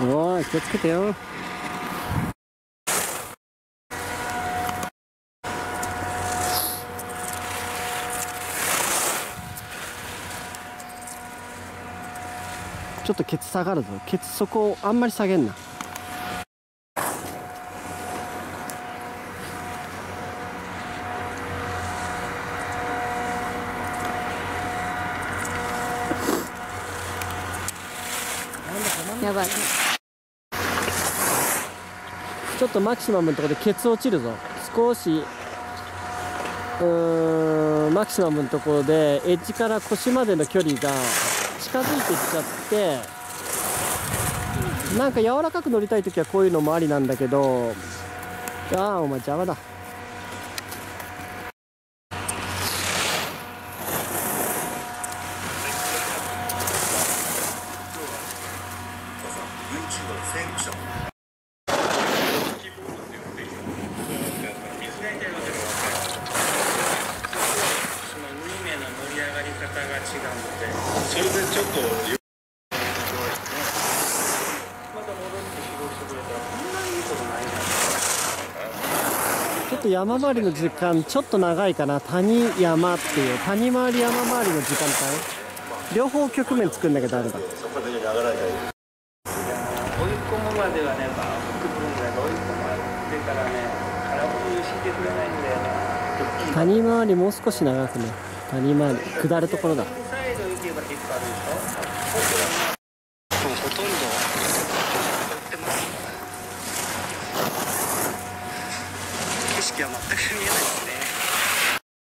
おい気をつけてよ。ちょっとケツ下がるぞ。ケツそこをあんまり下げんな。やばい。ちょっとマキシマムのとこでケツ落ちるぞ。少しうーんマキシマムのところでエッジから腰までの距離が近づいてきちゃってなんか柔らかく乗りたい時はこういうのもありなんだけど。ああお前邪魔だその縫い目の盛り上がり方が違うのでそれでちょっとまた戻ってしてくれたらこんなにいいことないなちょっと山回りの時間ちょっと長いかな。谷山っていう谷回り山回りの時間帯。両方局面作るんだけどあれだ。追い込むまではねバーッとくるんだけど追い込まれてからね空振りをしてくれないんだよな谷回りもう少し長くね谷間に下るところだ。もうほとんど景色は全く見えないですね。